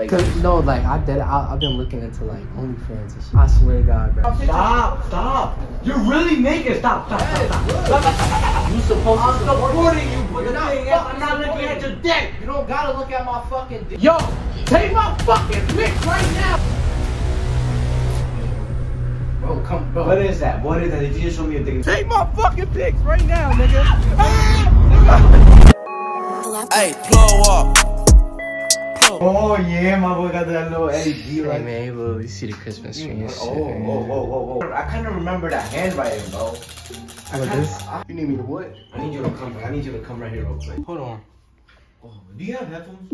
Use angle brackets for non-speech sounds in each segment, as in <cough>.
Like, Cause no, like I did. I, I've been looking into like OnlyFans and shit. I swear to God, bro. stop, stop. You're really naked. Stop, stop, stop, stop. stop, stop, stop. You supposed I'm to support supporting you, but the You're not thing is, I'm not looking at your dick. You don't gotta look at my fucking dick. Yo, take my fucking pic right now. Bro, come, bro. What is that? What is that? Did you just show me a dick? Take my fucking pics right now, nigga. Hey, blow up. Oh yeah, my boy got that little LED Hey right man, you literally see the Christmas tree and shit. Oh, whoa, whoa, whoa, whoa. I kind of remember that handwriting, bro. I What kinda- this? I, You need me to what? I need you to come. I need you to come right here real quick. Hold on. Oh, do you have headphones?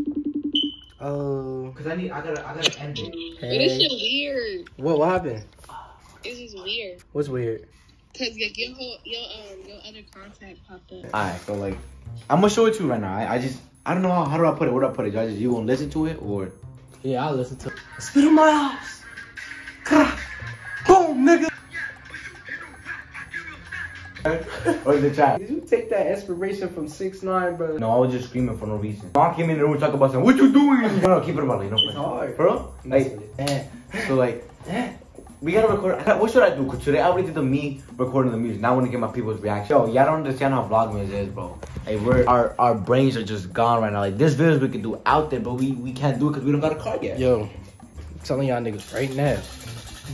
Uh, Cause I need. I gotta. I gotta end it. But this hey. shit weird. What? What happened? It's just weird. What's weird? Cause like your whole your um your other contact popped up. Alright, so like, I'm gonna show it to you right now. I, I just. I don't know how, how do I put it. Where do I put it? Do I just you gonna listen to it or? Yeah, I'll listen to. It. Spit in my house. Krah. Boom, nigga. or is it chat? Did you take that inspiration from Six Nine, bro? No, I was just screaming for no reason. Mom came in the room talking about something. What you doing? No, no, keep it about like no. It's hard. bro. Like, Eh. so like, we gotta record. What should I do? Cause today I already did the me recording the music. Now I want to get my people's reaction. Yo, y'all don't understand how Vlogmas is, bro. Like we're our our brains are just gone right now. Like this videos we can do out there, but we we can't do it because we don't got a car yet. Yo, I'm telling y'all niggas right now.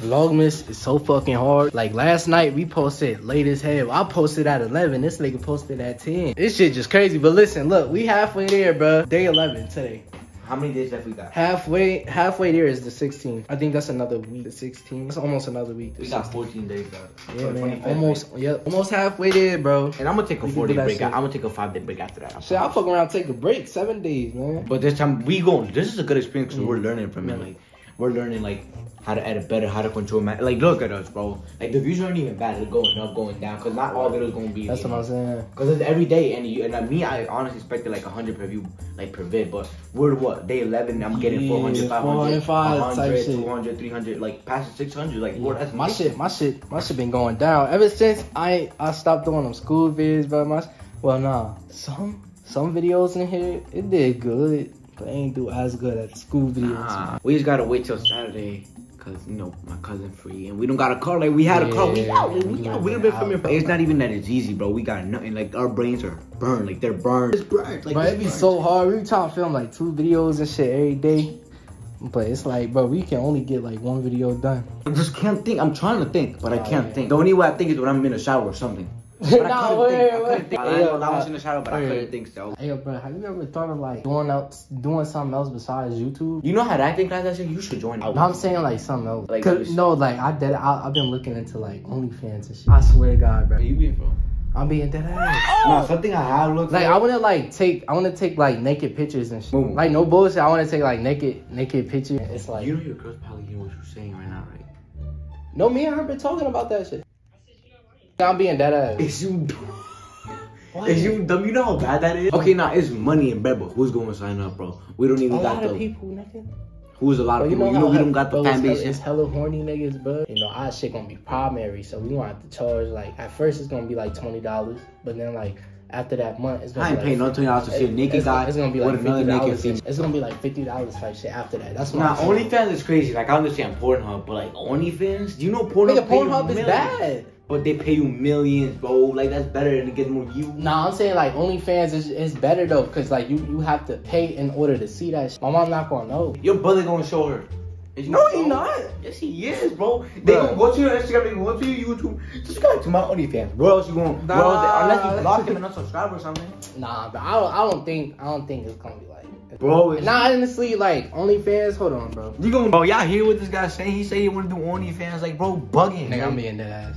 Vlogmas is so fucking hard. Like last night we posted late as hell. I posted at 11. This nigga posted at 10. This shit just crazy. But listen, look, we halfway there, bro. Day 11 today. How many days left we got? Halfway, halfway there is the 16th. I think that's another week. The 16th. It's almost another week. We got 14 days left. Yeah, man. 25th, Almost, yeah, almost halfway there, bro. And I'm gonna take a We four day break. shit. I'm gonna take a five day break after that. I Shit, I'll fuck around, take a break. Seven days, man. But this time we go. This is a good experience because we're Mm. learning from it. Like we're learning like how to edit better, how to control man. Like look at us, bro. Like the views aren't even bad. They're going up, going down. Cause not all videos gonna be. That's what I'm saying. Cause it's every day, and you and uh, me, I honestly expected like 100 per view, like per vid. But we're what day 11. I'm getting Yeah, 400, 500, 405 type 100, 200, 300, like past 600. Like bro, that's my shit, my shit, my shit been going down ever since I I stopped doing them school vids, but my well nah some some videos in here it did good, but ain't do as good as the school videos. Nah, we just gotta wait till Saturday. Cause you know my cousin free and we don't got a car like we had a car we out we, we out we been done been out, filming it's not even that it's easy bro we got nothing like our brains are burned like they're burned it's burned like But it's it be burned. so hard. We be trying to film like two videos and shit every day, but it's like, bro, we can only get like one video done. I just can't think I'm trying to think but I Oh, can't yeah. think the only way I think is when I'm in a shower or something but I <laughs> couldn't wait, think I wait. couldn't think I, Yeah, ain't gonna was in the shower but I couldn't think so Hey, yo, bro, have you ever thought of like doing else, doing something else besides YouTube? you know how acting class that shit you should join No, I'm saying like something else. Like, Cause, no, like I did. I, I've been looking into like OnlyFans and shit. I swear to God, bro. you being bro I'm being dead ass. Oh! no something I have looked Like I wanna like take, I wanna take like naked pictures and shit. Boom. Like no bullshit. I wanna take like naked, naked pictures. It's like, you know your girl's probably hearing what you're saying right now right no, me and her been talking about that shit. I'm being dead ass. Is you <laughs> Is you dumb? You know how bad that is? Okay, now it's money and bread, but who's going to sign up, bro? We don't A even got lot of the. people, nigga. Who's a lot Bro, of people? You know, how we don't got the bro, fan it's base. hella- It's hella horny niggas, bro. You know, our shit gonna be primary, so we gonna have to charge like at first it's gonna be like twenty dollars, but then like after that month it's gonna I be ain't like paying no twenty dollars to see a naked it's, guy It's gonna be like fifty dollars. It's gonna be like fifty dollars type shit after that. That's what Nah, I'm. OnlyFans is crazy. Like I understand Pornhub, but like OnlyFans, do you know Pornhub? Nigga, Pornhub is millions? bad. But they pay you millions, bro. Like that's better than it gets more views. Nah, I'm saying like OnlyFans is, is better though, cause like you you have to pay in order to see that. Shit. My mom not gonna know. Your brother gonna show her. No, he not. her? Yes, he is, bro. They Bruh. gonna go to your Instagram, they gonna go to your YouTube. Subscribe to my OnlyFans. Where else you going? Where else Nah. unless you block him and not subscribe or something. Nah, but I don't I don't think I don't think it's gonna be like. Bro, it's- Nah, honestly, like OnlyFans. Hold on, bro. You gonna bro? Y'all hear what this guy saying? He say he wanna do OnlyFans, like bro, bugging. Nigga, I'm like, being dead ass.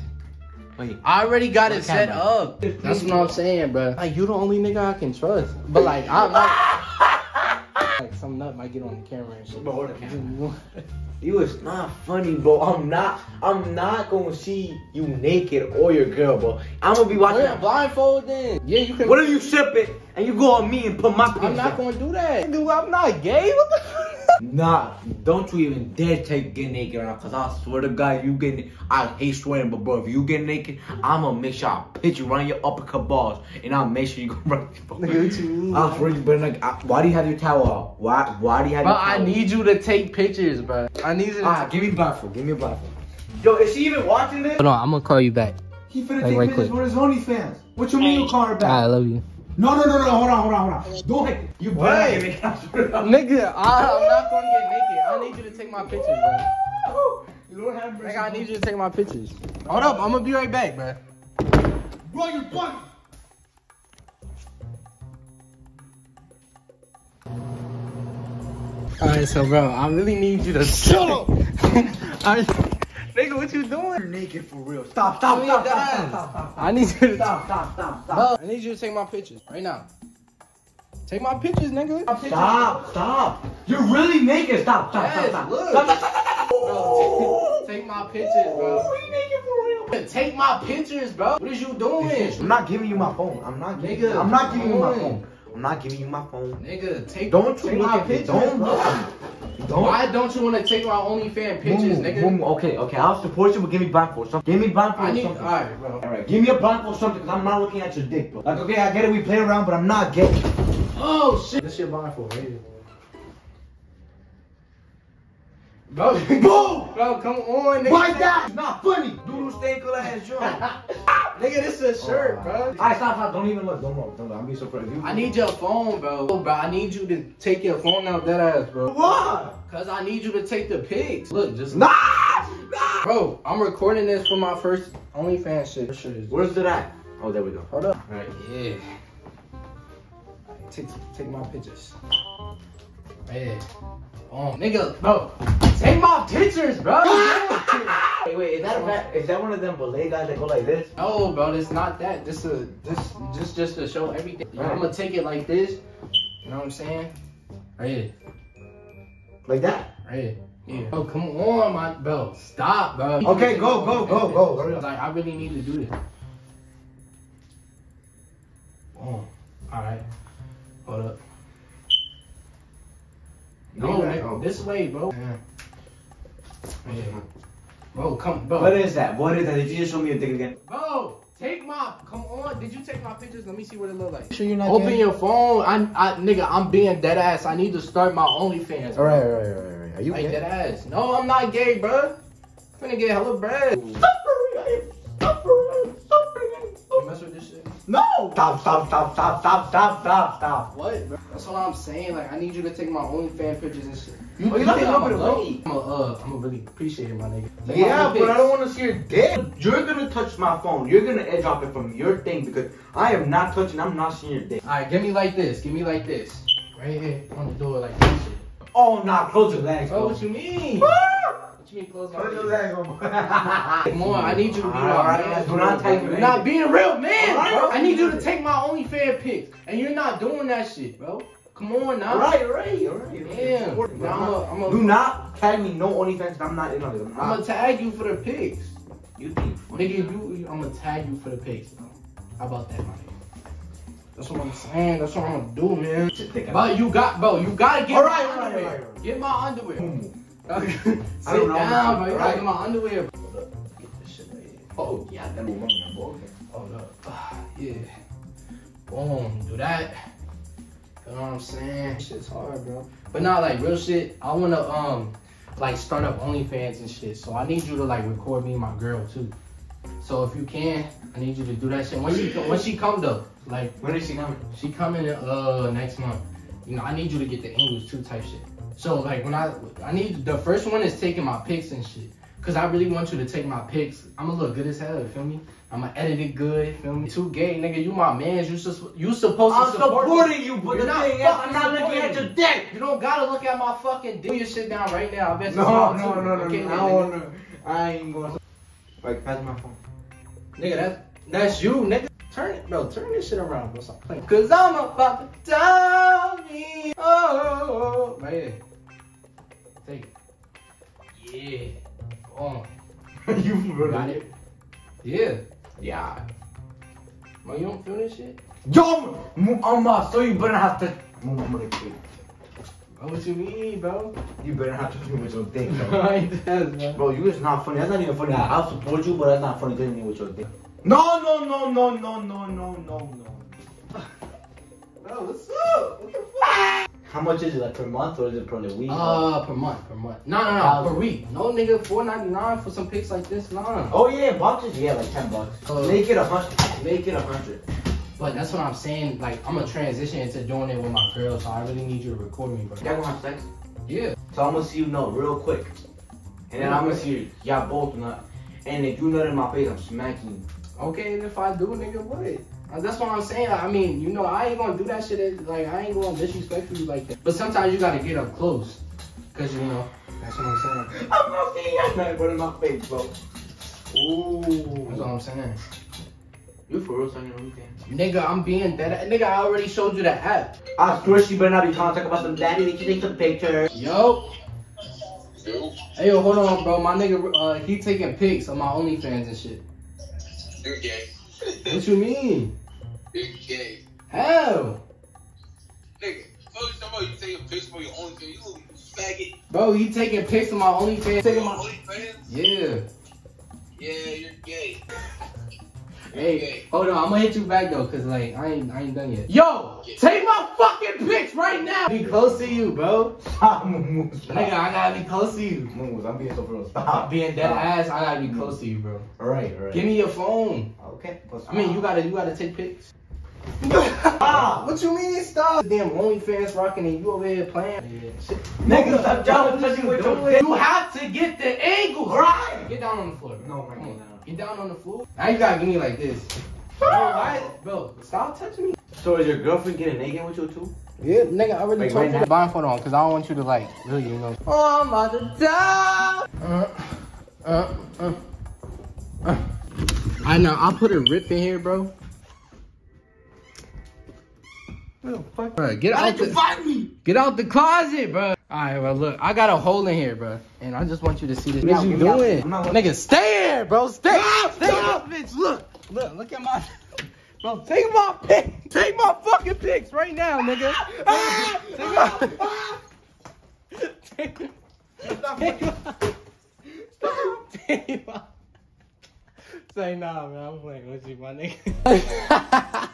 Wait, I already got it set camera? up. That's what I'm saying, bro. Like you the only nigga I can trust. But like I'm not. <laughs> like some nut might get on the camera and shit. Bro, hold the camera. <laughs> you is not funny, bro. I'm not. I'm not gonna see you naked or your girl, bro. I'm gonna be watching. Wear a blindfold then. Yeah, you can. What if you sip it and you go on me and put my? I'm not gonna do that. Dude, I'm not gay. What the fuck? <laughs> Nah, don't you even dare take get naked right now, cause I swear to God, you get I hate swearing, but bro, if you get naked, I'ma make sure I pitch you around your uppercut balls, and I'll make sure you go <laughs> right. Nigga, what you mean? I swear you better like, I, why do you have your towel out? Why, why do you have Bro, your towel I need you to take pictures, bro. I need you to. Ah, give me blindfold, give me a blindfold. Yo, is she even watching this? Hold on, I'm gonna call you back. He finna Like, take right pictures quick. with his OnlyFans. What you mean you call her back? I love you. No, no, no, no, hold on, hold on, hold on. Don't. Hey, you Wait. better get naked. I swear to God. Nigga, I, I'm not gonna get naked. I need you to take my pictures, bro. Lord have mercy. Nigga, I need you to take my pictures. Hold up, I'm gonna be right back, bro. Bro, you funny. Alright, so bro, I really need you to shut <laughs> up. I, nigga, what you doing? You're naked for real. Stop, stop, stop, stop, stop, stop, stop. I need you to Stop, stop, stop, stop. I need you to take my pictures right now. Take my pictures, nigga. My pictures. Stop, stop. You're really naked. Stop, stop, Yes, stop, stop. look. Stop, stop, stop, stop. Bro, take, <laughs> take my pictures, bro. Oh, you naked for real. Take my pictures, bro. What is you doing? I'm not giving you my phone. I'm not giving Nigga, I'm not giving you my phone. I'm not giving you my phone. Nigga, take Don't you take look my at pictures. Don't look. Don't. Why don't you want to take my OnlyFans pictures, nigga? Okay, okay, I'll support you, but give me blindfold. Something. Give me blindfold. I need. something. Alright, bro. Alright, give me a blindfold something, because I'm not looking at your dick, bro. Like, okay, I get it, we play around, but I'm not gay. Oh shit. This shit blindfold, right Bro, <laughs> Boom! bro, come on, nigga. Why that? It's not funny. Doodle stay cool ass joint. <laughs> Ah! nigga, this is a shirt, oh, bro. Alright, stop, stop. Don't even look. Don't look. Don't look. I'm being surprised. You- I need your phone, bro. Oh, bro, I need you to take your phone out that ass, bro. What? Cause I need you to take the pics. Look, just Nah! Nah! Bro, I'm recording this for my first OnlyFans shit. What shit is Where's it at? Oh, there we go. Hold up. Alright. Yeah. Take take my pictures. Yeah. Oh, nigga, bro. Take my pictures, bro. <laughs> Wait, wait, is that a is that one of them ballet guys that go like this? no, bro, it's not that. This a this just just to show everything. Right. I'm gonna take it like this. You know what I'm saying? Right here. Like that? Right here. Yeah. Bro, come on, my bro. Stop, bro. Okay, go, go, go, go. Up. Like I really need to do this. Oh, all right. Hold up. No, Leave that. Oh. this way, bro. Yeah. Bro, come, bro. What is that? What is that? Did you just show me your dick again? Bro, take my. Come on. Did you take my pictures? Let me see what it look like. Sure you're not Open gay? your phone. I, I, nigga, I'm being dead ass. I need to start my OnlyFans. Alright, alright, alright, alright. Are you Like gay? dead ass. No, I'm not gay, bro. I'm finna get hella bread. <laughs> No! Stop, stop, stop, stop, stop, stop, stop, stop. What? Bro? That's what I'm saying. Like, I need you to take my OnlyFans pictures and shit. You- oh, you think think I'm I'm a? I'm a, uh, I'm a really appreciate it, my nigga. Take my Yeah, pics. but I don't want to see your dick. You're gonna touch my phone. You're gonna airdrop it from your thing because I am not touching. I'm not seeing your dick. All right, give me like this. Give me like this. Right here on the door, like this shit. Oh, nah, close your legs. Bro, bro. what you mean? What you mean close my Close your legs? legs, bro. Come on, I need you to be All right, like, do not take me. You're not being real man, All right, bro. I need you to take my OnlyFans pics, and you're not doing that shit, bro. Come on now. Alright, alright, alright. Damn. Now I'm a, I'm Do not tag me no OnlyFans. I'm not in on it. I'm I'm gonna tag you for the pics. You think? Nigga, you, I'm gonna tag you for the pics, bro. How about that, my nigga? That's what I'm saying. That's what I'm gonna do, man. But you got, bro. You gotta get Alright, my alright, underwear. alright, alright. Get my underwear. Sit I don't know, down, bro. You alright. my underwear. Hold up. Get this shit right here. Oh, yeah, that will run me. Hold up. Yeah. Boom. Do that. You know what I'm saying? Shit's hard, bro. But not like real shit. I wanna um like start up OnlyFans and shit. So I need you to like record me and my girl too. So if you can, I need you to do that shit. When you when she come though, like When is she coming? she coming uh next month. You know, I need you to get the angles too type shit. So like when I I need the first one is taking my pics and shit. Cause I really want you to take my pics. I'ma look good as hell, you feel me? I'ma edit it good, feel me? Too gay, nigga. You my man. You sus- you supposed to I'm support me. supporting you, but You're the thing is, I'm not looking at your dick. You don't gotta look at my fucking dick. Your shit down right now. I bet you No, no, no, no, Okay, no. I don't wanna. I ain't gonna. Like, pass my phone. Nigga, that, that's you, nigga. Turn it, bro. Turn this shit around, bro. Stop playing. Cause I'm about to tell me. Oh, right here. Take it. Yeah. Oh, <laughs> you really got it. Yeah. Yeah. Bro, you don't feel this shit? Yo, I'm uh, so you better have to. I'm gonna quit. What you mean, bro? You better not touch me with your dick, <laughs> bro. I that, bro. Bro, you is not funny. That's not even funny. I'll support you, but that's not funny touching me with your dick. No, no, no, no, no, no, no, no, no. Bro, what's up? What the fuck? How much is it, like per month or is it per week? Uh, per month, per month. No, no, no, per week. No, nigga, four ninety nine for some pics like this, nah. oh yeah, boxes. Yeah, like ten bucks. Uh, Make it a hundred. Make it a hundred. But that's what I'm saying. Like, I'm gonna transition into doing it with my girl, so I really need you to record me, bro. Y'all gonna have sex? Yeah. So I'm gonna see you nut real quick, and then I'm gonna see y'all both nut. And if you nut in my face, I'm smacking you. Okay, and if I do, nigga, what? Uh, That's what I'm saying. I mean, you know, I ain't gonna do that shit. as- Like, I ain't gonna disrespect you like that. But sometimes you gotta get up close, cause you know. That's what I'm saying. I'm not seeing y'all nut but in my face, bro. That's Ooh. what I'm saying. You for real, son? You can. Nigga, I'm being dead. Nigga, I already showed you the app. I swear she better not be trying to talk about some daddy. Did you take some pictures? Yo. Hey, yo, hold on, bro. My nigga, uh, he taking pics of my OnlyFans and shit. You're gay. What you mean? You're gay. How? Nigga, first of all, you a picture for your thing. You little faggot. Bro, he taking pics of my OnlyFans. Taking my. OnlyFans? Yeah. Yeah, you're gay. Hey, hold on, I'm gonna hit you back though, cause like I ain't I ain't done yet. Yo, take my fucking pics right now. Be close to you, bro. Stop, Moose. Nigga, I gotta be close to you. Moose, I'm being so real. Stop. Being dead Stop. ass, I gotta be close to you, bro. Alright, alright. Give me your phone. Okay. but I mean, you gotta you gotta take pics. <laughs> Stop. What you mean stop? Damn OnlyFans rocking and you over here playing. Yeah. Shit. Nigga, stop jumping, touching with your. You have to get the angle, Right. Get down on the floor. No, I'm not Come getting on. down. Get down on the floor. Now you gotta give me like this. Bro, why? Bro, stop touching me. So is your girlfriend getting naked with you too? Yeah, nigga, I already Wait, told right you now? to blindfold on, cause I don't want you to like really, you know. Oh, I'm about to die. Uh, uh, uh, uh. I know. I'll put a rip in here, bro. Bro, get out the find me? get out the closet, bro. All right, well look, I got a hole in here, bro, and I just want you to see this. Out, What you out. doing, nigga? Stay here, bro. Stay, stay, bitch. Look, look, look at my. <laughs> Bro, take my pic. Take my fucking pics right now, nigga. Take my. Take Take my. Say nah, man. I'm playing with you, my nigga.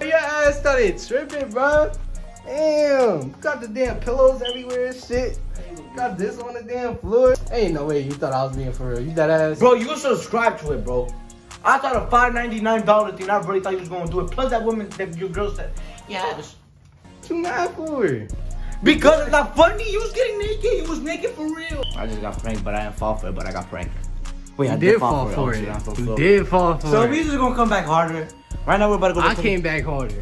<laughs> Your ass started tripping, bro. Damn, got the damn pillows everywhere and shit. Got this on the damn floor. Ain't no way you thought I was being for real. You that ass. Bro, you subscribe to it, bro. I thought a five ninety nine dollar thing. I really thought you was gonna do it. Plus that woman, that your girl said, yeah, this- Too mad for it. because it's not funny. You was getting naked. You was naked for real. I just got pranked, but I didn't fall for it. But I got pranked. Wait, You did fall for Oh, it. shit, I'm so You slow. did fall for So it. So we just gonna come back harder. Right now we're about to go. To I came back harder.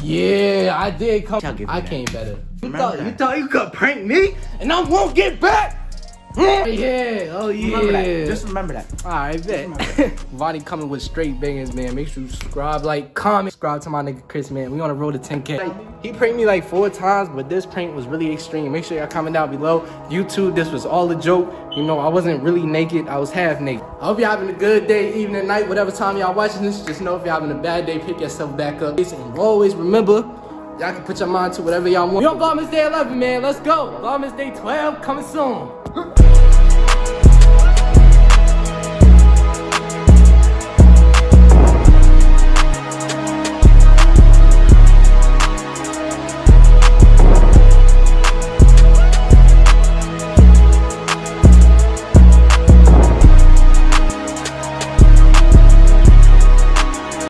Yeah, I did come. I'll give you I came better. You Remember thought that. you thought you could prank me, and I won't get back. Yeah, oh yeah. Remember that. Just remember that. Alright, bet. <laughs> Vonnie coming with straight bangers, man. Make sure you subscribe, like, comment, subscribe to my nigga Chris, man. We on the road to 10K. He pranked me like four times, but this prank was really extreme. Make sure y'all comment down below. YouTube, this was all a joke. You know, I wasn't really naked. I was half naked. I hope y'all having a good day, evening, night, whatever time y'all watching this. Just know if y'all having a bad day, pick yourself back up. And always remember, y'all can put your mind to whatever y'all want. We on Vlogmas Day 11, man. Let's go. Vlogmas Day 12 coming soon.